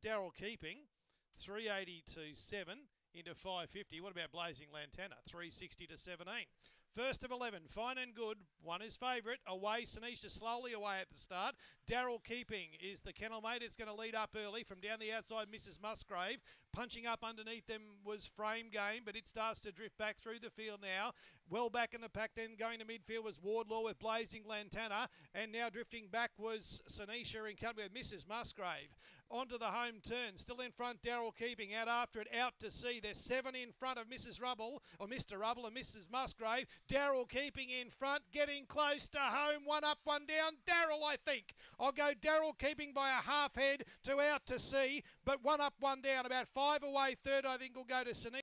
Daryl Keeping, 380 to 7 into 550. What about Blazing Lantana? 360 to 17. First of 11, fine and good. One is favourite. Away, Sinisha slowly away at the start. Daryl Keeping is the kennel mate. It's going to lead up early from down the outside. Mrs. Musgrave punching up underneath them was Frame Game, but it starts to drift back through the field now. Well back in the pack, then going to midfield was Wardlaw with Blazing Lantana, and now drifting back was Sinisha in company with Mrs. Musgrave. Onto the home turn, still in front. Daryl Keeping out after it, out to sea. There's seven in front of Mrs. Rubble or Mr. Rubble and Mrs. Musgrave. Daryl keeping in front, getting close to home. One up, one down. Daryl, I think. I'll go Daryl keeping by a half head to out to sea, but one up, one down. About five away. Third, I think, will go to Sunil.